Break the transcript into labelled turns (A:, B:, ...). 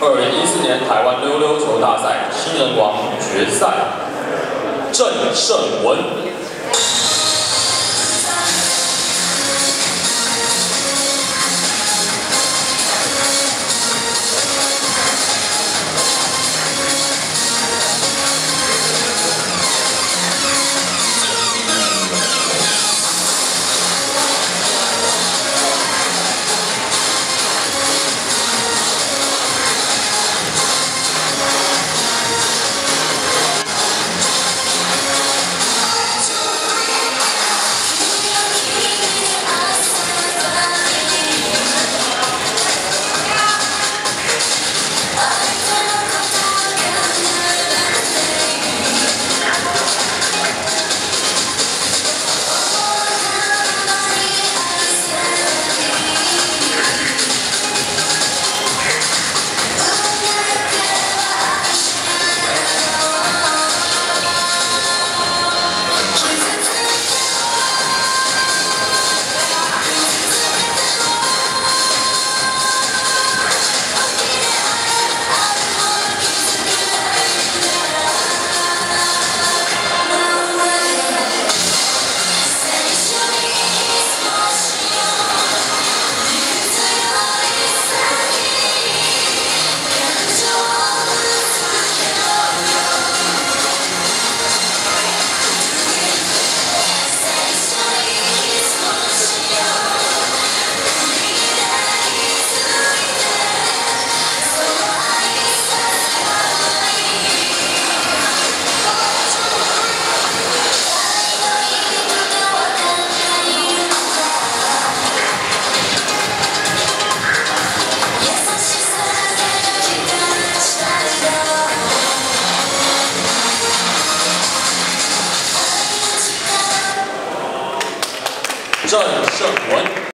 A: 二零一四年台湾溜溜球大赛新人王决赛，郑胜文。郑胜文。